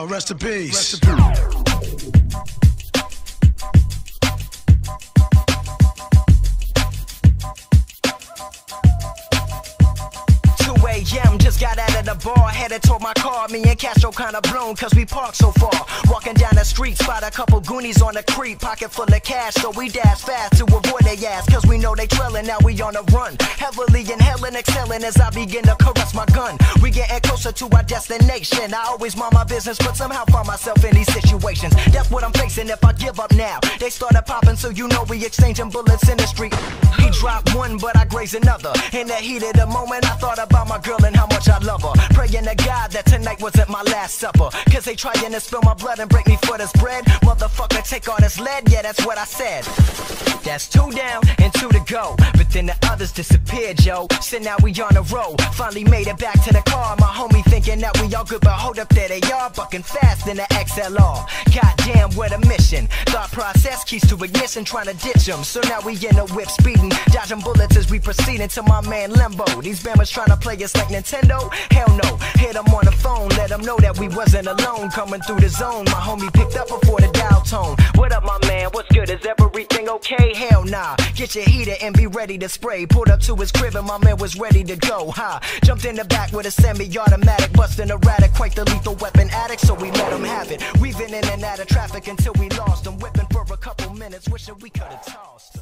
L, rest in peace. Rest in peace. a.m. Just got out of the bar, headed toward my car. Me and Castro kinda blown, cause we parked so far. Walking down the street, spot a couple goonies on the creek, pocket full of cash, so we dash fast to avoid they ass, cause we know they trailin', now we on the run. Heavily inhaling, excelling as I begin to caress my gun. Getting closer to our destination. I always mind my business, but somehow find myself in these situations. That's what I'm facing if I give up now. They started popping, so you know we exchanging bullets in the street. He dropped one, but I graze another. In the heat of the moment, I thought about my girl and how much I love her. To God that tonight wasn't my last supper. Cause they trying to spill my blood and break me for this bread. Motherfucker, take all this lead, yeah, that's what I said. That's two down and two to go. But then the others disappeared, yo. So now we on the road. Finally made it back to the car. My homie but hold up, there they are. Bucking fast in the XLR. Goddamn, what a mission. Thought process, keys to ignition, trying to ditch them. So now we in a whip speeding. Dodging bullets as we proceed into my man Limbo. These bammers trying to play us like Nintendo? Hell no. Hit them on the phone, let them know that we wasn't alone. Coming through the zone, my homie picked up before the dial tone. What up, my man? What's good? Is everything okay? Hell nah. Get your heater and be ready to spray. Pulled up to his crib and my man was ready to go. Ha. Jumped in the back with a semi-automatic, busting erratic, quite the lethal weapon addict. So we let him have it. Weaving in and out of traffic until we lost him. Whipping for a couple minutes, wishing we could've tossed.